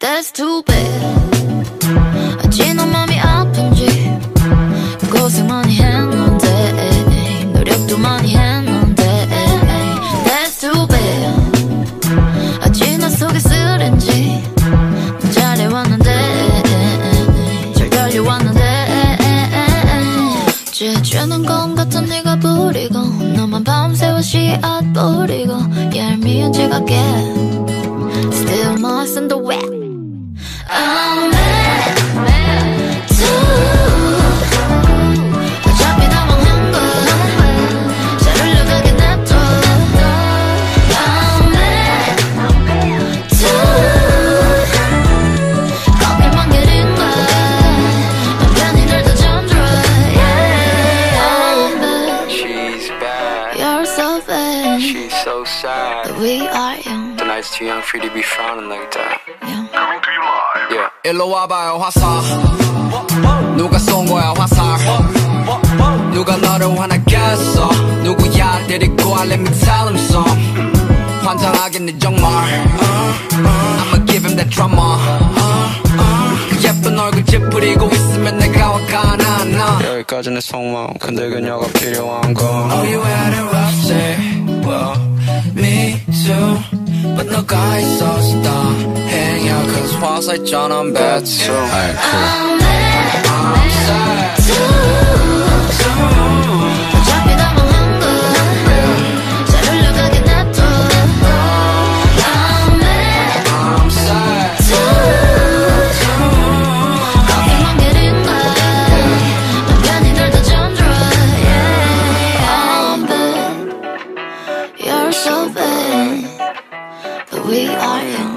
That's too bad. 어찌 너 맘이 아픈지 고생 많이 했는데 노력도 많이 했는데. That's too bad. 어찌 나 속에 쓰린지 잘해왔는데 잘 달려왔는데. 죄죄는 것 같은 네가 부리고 너만 밤새워 씨앗 뿌리고 얄미운 지각에 she's so sad. But we are young Tonight's too young for you to be frowning like that. young Yeah. 일로 와봐요 화살 누가 쏜 거야 화살 누가 너를 화나겠어 누구야 데리고 와 let me tell him some 환장하겠네 정말 I'ma give him that drama 그 예쁜 얼굴 찌푸리고 있으면 내가 화가 나나 여기까지 내 속마음. 근데 그녀가 필요한 건. But no guys, so stop hanging out Cause once I John, I'm bad too Alright, cool. I'm sad we are young